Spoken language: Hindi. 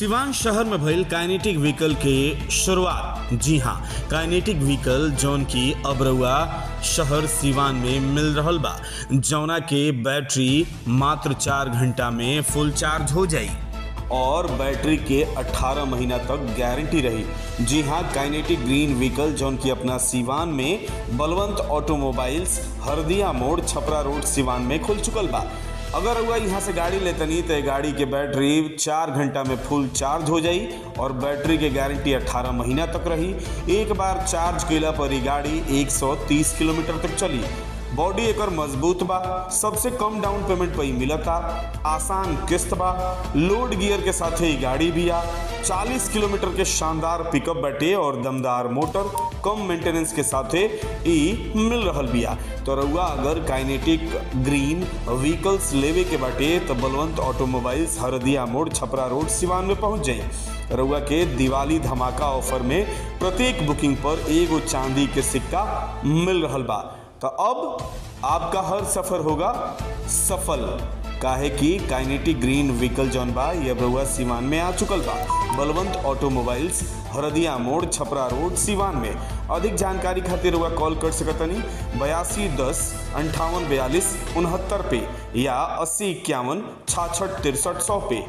सिवान शहर में भइल काइनेटिक व्हीकल के शुरुआत। जी हाँ काइनेटिक व्हीकल जौन की अबरुआ शहर सिवान में मिल रहल बा, जौना के बैटरी मात्र चार घंटा में फुल चार्ज हो जाई और बैटरी के 18 महीना तक गारंटी रही। जी हाँ काइनेटिक ग्रीन व्हीकल जौन की अपना सिवान में बलवंत ऑटोमोबाइल्स, हरदिया मोड़ छपरा रोड सिवान में खुल चुकल बा। अगर हुआ यहाँ से गाड़ी लेतनी तो गाड़ी के बैटरी चार घंटा में फुल चार्ज हो जाई और बैटरी के गारंटी 18 महीना तक रही। एक बार चार्ज केला पर ये गाड़ी 130 किलोमीटर तक चली। बॉडी एकर मज़बूत बा, सबसे कम डाउन पेमेंट पे ही मिलता आसान किस्त बा, लोड गियर के साथ ही गाड़ी भी आ। 40 किलोमीटर के शानदार पिकअप बाटे और दमदार मोटर कम मेंटेनेंस के साथ ई मिल रहल बिया तो रउआ, अगर काइनेटिक ग्रीन व्हीकल्स लेवे के बाटे तो बलवंत ऑटोमोबाइल्स हरदिया मोड़ छपरा रोड सिवान में पहुँच जाए। रउआ के दिवाली धमाका ऑफ़र में प्रत्येक बुकिंग पर एगो चांदी के सिक्का मिल रहल बा। तो अब आपका हर सफ़र होगा सफल। काहे कि काइनेटिक ग्रीन व्हीकल जौन बा, ये रउआ सिवान में आ चुकल बा। बलवंत ऑटोमोबाइल्स, हरदिया मोड़, छपरा रोड, सिवान में। अधिक जानकारी खातिर हुआ कॉल कर सकतनी बयासी दस अंठावन बयालीस उनहत्तर पे या अस्सी इक्यावन छाछठ तिरसठ सौ पे।